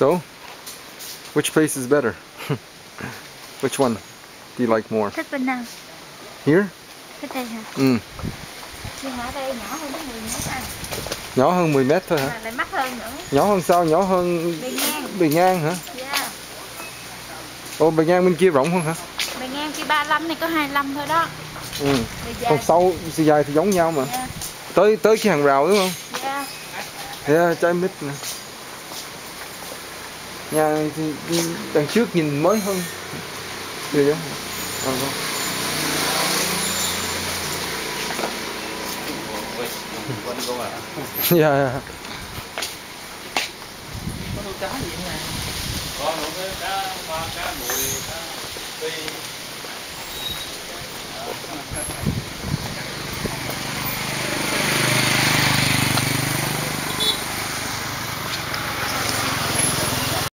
So, which place is better? which one do you like more? Thích bên nào? Here? Thích đây hả? Ừ, Nhưng mà ở đây nhỏ hơn cái 10 mét anh. nhỏ hơn 10 mét thôi hả? Mà lại mắc hơn nữa. Nhỏ hơn sao? Nhỏ hơn Bề ngang. bề ngang hả? Yeah. Ồ, bề ngang bên kia rộng hơn hả? Bề ngang kia 35 này có 25 thôi đó. Ừ. Còn sau chiều dài thì giống nhau mà. Yeah. Tới tới cái hàng rào đúng không? Yeah. Yeah, trái mít nè. Nhà thì đằng trước nhìn mới hơn. Được chưa? Ờ, vâng. à Dạ, dạ. có nuôi cá gì nè có nuôi cái cá ba cá mùi cá phi